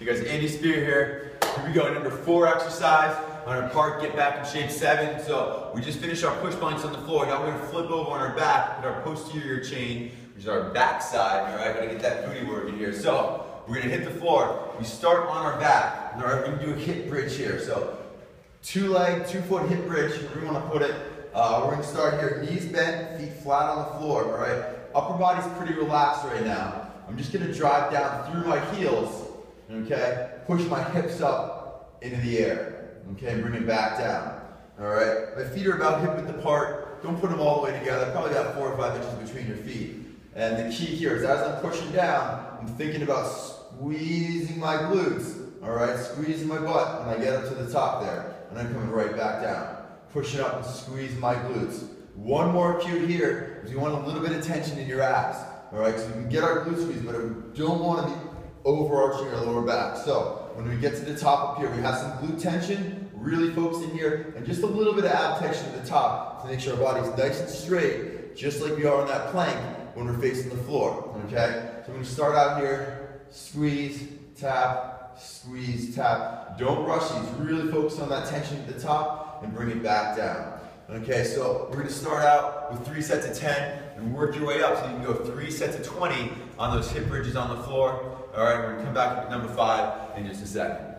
Hey guys, Andy Speer here. Here we go, number four exercise on our part, get back in shape seven. So we just finished our push planks on the floor. Now we're gonna flip over on our back, put our posterior chain, which is our back side, all right? Gotta get that booty working here. So we're gonna hit the floor. We start on our back. All right, we're gonna do a hip bridge here. So two leg, two foot hip bridge, you wanna put it. Uh, we're gonna start here, knees bent, feet flat on the floor, all right? Upper body's pretty relaxed right now. I'm just gonna drive down through my heels okay? Push my hips up into the air, okay? Bring it back down, all right? My feet are about hip width apart. Don't put them all the way together. Probably got four or five inches between your feet. And the key here is as I'm pushing down, I'm thinking about squeezing my glutes, all right? Squeezing my butt when I get up to the top there. And I'm coming right back down. Pushing up and squeezing my glutes. One more cue here is you want a little bit of tension in your abs, all right? So we can get our glutes squeezed, but we don't want to be overarching our lower back. So when we get to the top up here, we have some glute tension, really focusing here, and just a little bit of ab tension at the top to make sure our body's nice and straight, just like we are on that plank when we're facing the floor, okay? So I'm gonna start out here, squeeze, tap, squeeze, tap. Don't rush these, really focus on that tension at the top and bring it back down. Okay, so we're gonna start out with three sets of 10 and work your way up so you can go three sets of 20 on those hip bridges on the floor. All right, we're gonna come back with number five in just a second.